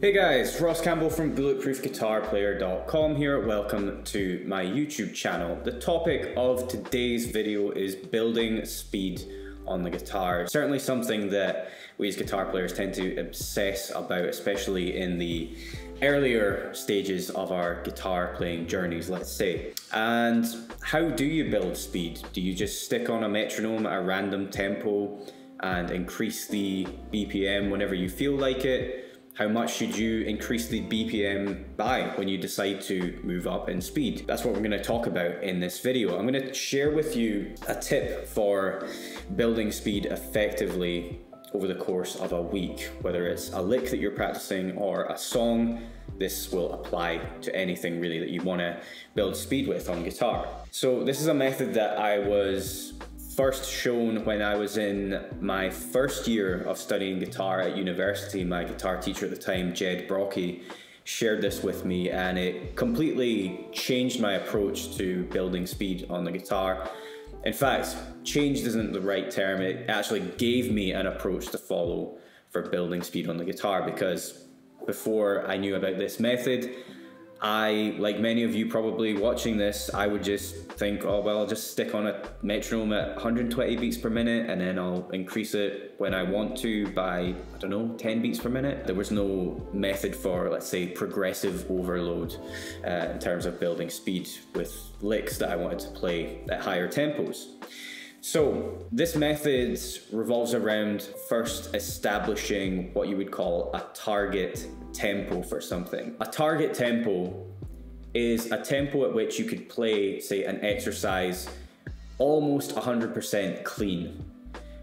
Hey guys, Ross Campbell from BulletproofGuitarPlayer.com here. Welcome to my YouTube channel. The topic of today's video is building speed on the guitar. Certainly something that we as guitar players tend to obsess about, especially in the earlier stages of our guitar playing journeys, let's say. And how do you build speed? Do you just stick on a metronome at a random tempo and increase the BPM whenever you feel like it? How much should you increase the BPM by when you decide to move up in speed? That's what we're going to talk about in this video. I'm going to share with you a tip for building speed effectively over the course of a week, whether it's a lick that you're practicing or a song. This will apply to anything really that you want to build speed with on guitar. So this is a method that I was first shown when I was in my first year of studying guitar at university. My guitar teacher at the time, Jed Brocky, shared this with me and it completely changed my approach to building speed on the guitar. In fact, changed isn't the right term, it actually gave me an approach to follow for building speed on the guitar because before I knew about this method, I, like many of you probably watching this, I would just think, oh, well, I'll just stick on a metronome at 120 beats per minute and then I'll increase it when I want to by, I don't know, 10 beats per minute. There was no method for, let's say, progressive overload uh, in terms of building speed with licks that I wanted to play at higher tempos. So this method revolves around first establishing what you would call a target tempo for something. A target tempo is a tempo at which you could play, say, an exercise almost 100% clean,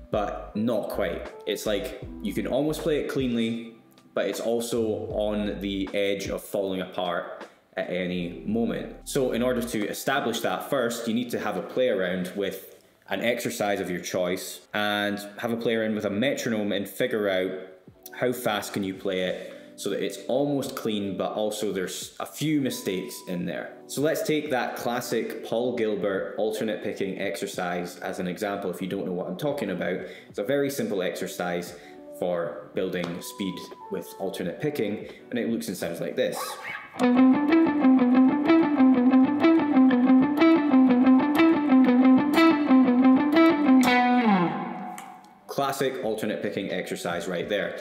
but not quite. It's like you can almost play it cleanly, but it's also on the edge of falling apart at any moment. So in order to establish that first, you need to have a play around with an exercise of your choice and have a player in with a metronome and figure out how fast can you play it so that it's almost clean, but also there's a few mistakes in there. So let's take that classic Paul Gilbert alternate picking exercise as an example if you don't know what I'm talking about. It's a very simple exercise for building speed with alternate picking, and it looks and sounds like this. Classic alternate picking exercise right there.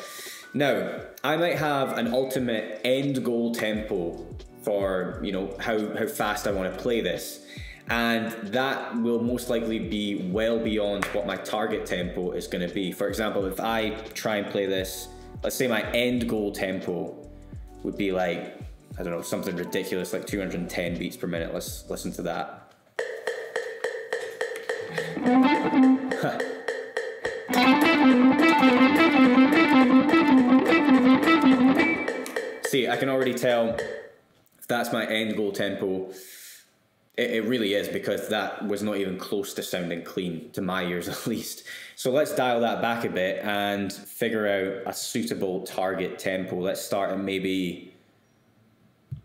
Now, I might have an ultimate end goal tempo for, you know, how, how fast I want to play this. And that will most likely be well beyond what my target tempo is going to be. For example, if I try and play this, let's say my end goal tempo would be like, I don't know, something ridiculous like 210 beats per minute. Let's listen to that. See, I can already tell that's my end goal tempo. It, it really is because that was not even close to sounding clean to my ears at least. So let's dial that back a bit and figure out a suitable target tempo. Let's start at maybe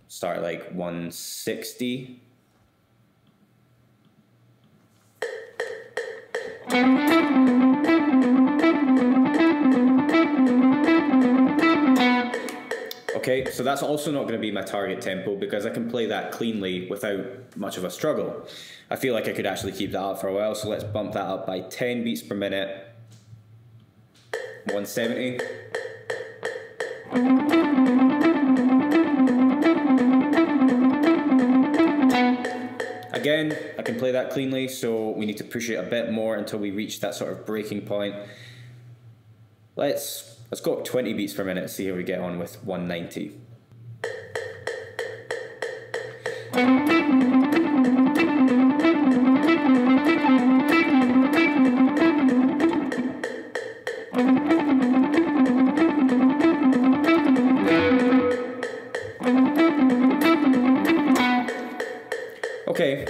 start at like 160. Okay, so that's also not going to be my target tempo because I can play that cleanly without much of a struggle. I feel like I could actually keep that up for a while, so let's bump that up by 10 beats per minute. 170. Again, I can play that cleanly, so we need to push it a bit more until we reach that sort of breaking point. Let's Let's go up 20 beats per minute, see how we get on with 190. Okay,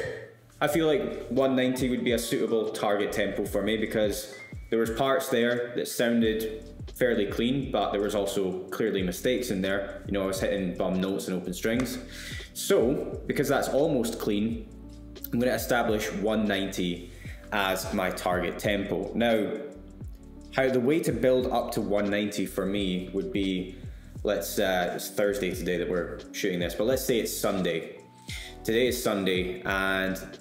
I feel like 190 would be a suitable target tempo for me because there was parts there that sounded fairly clean, but there was also clearly mistakes in there. You know, I was hitting bum notes and open strings. So, because that's almost clean, I'm gonna establish 190 as my target tempo. Now, how the way to build up to 190 for me would be let's, uh, it's Thursday today that we're shooting this, but let's say it's Sunday. Today is Sunday, and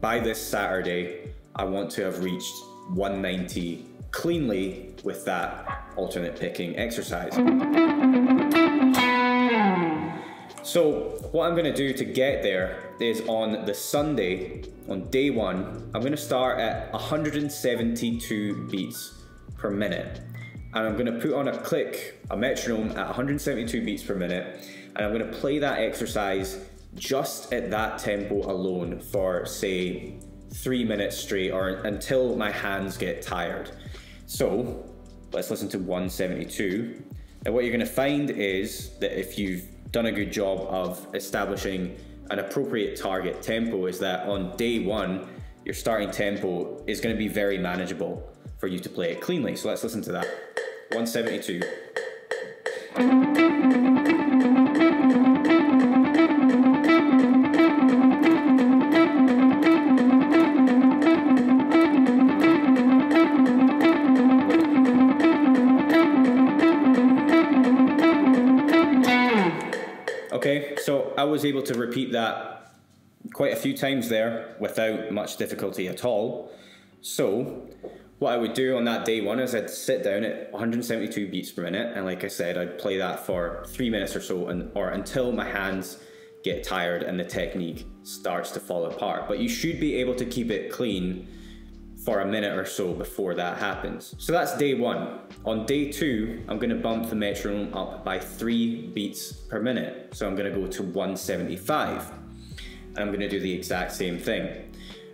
by this Saturday, I want to have reached 190 cleanly with that alternate picking exercise. So what I'm gonna do to get there is on the Sunday, on day one, I'm gonna start at 172 beats per minute. And I'm gonna put on a click, a metronome at 172 beats per minute, and I'm gonna play that exercise just at that tempo alone for say three minutes straight or until my hands get tired. So let's listen to 172. And what you're gonna find is that if you've done a good job of establishing an appropriate target tempo is that on day one, your starting tempo is going to be very manageable for you to play it cleanly. So let's listen to that. 172. I was able to repeat that quite a few times there without much difficulty at all. So what I would do on that day one is I'd sit down at 172 beats per minute and like I said I'd play that for three minutes or so and or until my hands get tired and the technique starts to fall apart. But you should be able to keep it clean for a minute or so before that happens. So that's day one. On day two, I'm gonna bump the metronome up by three beats per minute. So I'm gonna go to 175. And I'm gonna do the exact same thing.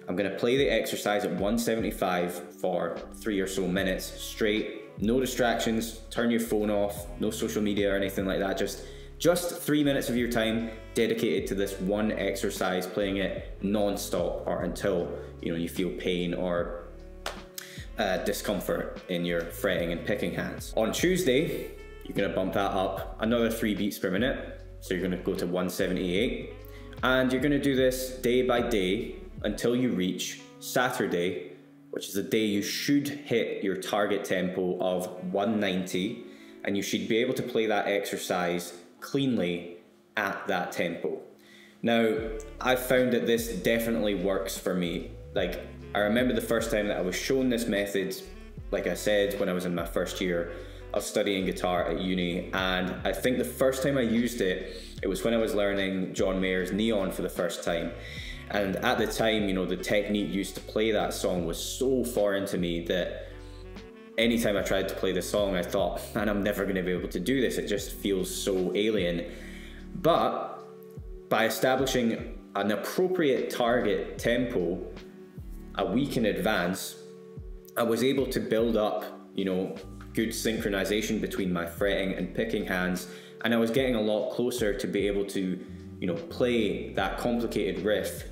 I'm gonna play the exercise at 175 for three or so minutes straight, no distractions, turn your phone off, no social media or anything like that, just just three minutes of your time dedicated to this one exercise, playing it non-stop or until you know you feel pain or uh, discomfort in your fretting and picking hands. On Tuesday, you're gonna bump that up another three beats per minute. So you're gonna go to 178. And you're gonna do this day by day until you reach Saturday, which is the day you should hit your target tempo of 190. And you should be able to play that exercise cleanly at that tempo. Now, I've found that this definitely works for me. Like, I remember the first time that I was shown this method, like I said, when I was in my first year of studying guitar at uni. And I think the first time I used it, it was when I was learning John Mayer's Neon for the first time. And at the time, you know, the technique used to play that song was so foreign to me that anytime I tried to play the song, I thought, man, I'm never going to be able to do this. It just feels so alien. But by establishing an appropriate target tempo a week in advance, I was able to build up, you know, good synchronization between my fretting and picking hands, and I was getting a lot closer to be able to, you know, play that complicated riff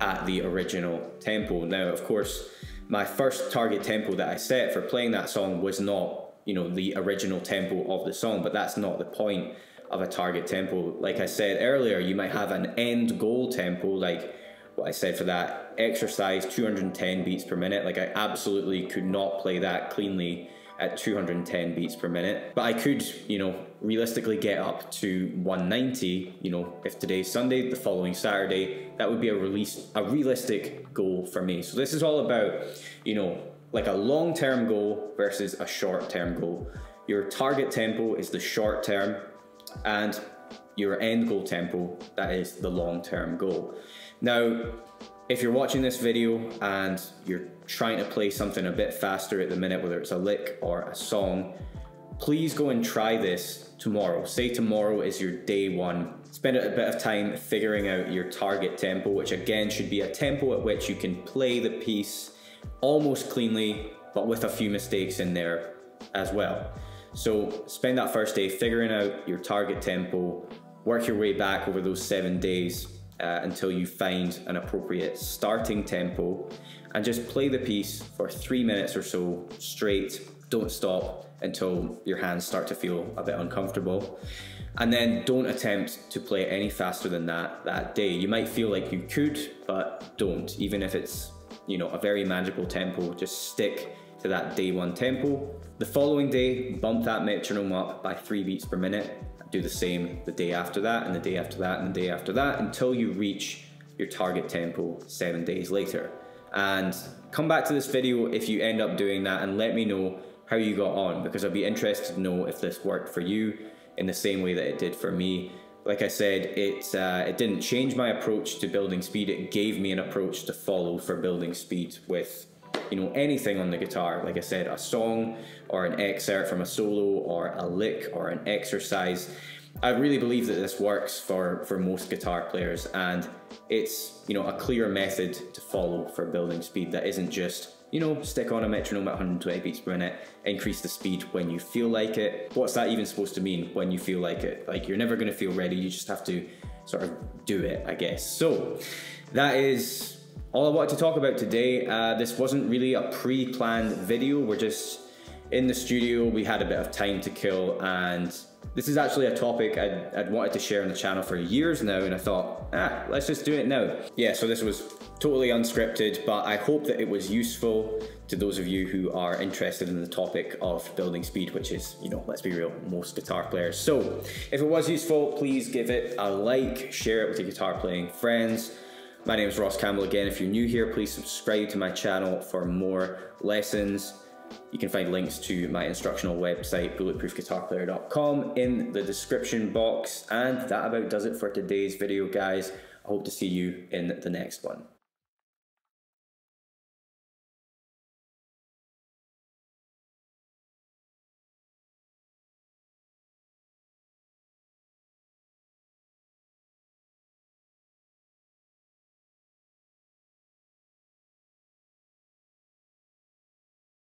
at the original tempo. Now, of course, my first target tempo that I set for playing that song was not, you know, the original tempo of the song, but that's not the point of a target tempo. Like I said earlier, you might have an end goal tempo, like what I said for that exercise, 210 beats per minute. Like I absolutely could not play that cleanly at 210 beats per minute. But I could, you know, realistically get up to 190, you know, if today's Sunday, the following Saturday, that would be a release a realistic goal for me. So this is all about, you know, like a long-term goal versus a short-term goal. Your target tempo is the short term and your end goal tempo, that is the long-term goal. Now, if you're watching this video and you're trying to play something a bit faster at the minute, whether it's a lick or a song, please go and try this tomorrow. Say tomorrow is your day one. Spend a bit of time figuring out your target tempo, which again should be a tempo at which you can play the piece almost cleanly, but with a few mistakes in there as well. So spend that first day figuring out your target tempo, work your way back over those seven days uh, until you find an appropriate starting tempo and just play the piece for three minutes or so straight. Don't stop until your hands start to feel a bit uncomfortable. And then don't attempt to play any faster than that that day. You might feel like you could, but don't. Even if it's, you know, a very manageable tempo, just stick to that day one tempo The following day, bump that metronome up by three beats per minute. Do the same the day after that, and the day after that, and the day after that, until you reach your target tempo seven days later. And come back to this video if you end up doing that and let me know how you got on because I'd be interested to know if this worked for you in the same way that it did for me. Like I said, it, uh, it didn't change my approach to building speed. It gave me an approach to follow for building speed with you know anything on the guitar like i said a song or an excerpt from a solo or a lick or an exercise i really believe that this works for for most guitar players and it's you know a clear method to follow for building speed that isn't just you know, stick on a metronome at 120 beats per minute, increase the speed when you feel like it. What's that even supposed to mean when you feel like it? Like you're never gonna feel ready, you just have to sort of do it, I guess. So that is all I wanted to talk about today. Uh, this wasn't really a pre-planned video, we're just in the studio, we had a bit of time to kill and this is actually a topic I'd, I'd, wanted to share on the channel for years now and I thought, ah, let's just do it now. Yeah, so this was totally unscripted, but I hope that it was useful to those of you who are interested in the topic of building speed, which is, you know, let's be real, most guitar players. So if it was useful, please give it a like, share it with your guitar playing friends. My name is Ross Campbell again. If you're new here, please subscribe to my channel for more lessons. You can find links to my instructional website, bulletproofguitarplayer.com, in the description box. And that about does it for today's video, guys. I hope to see you in the next one.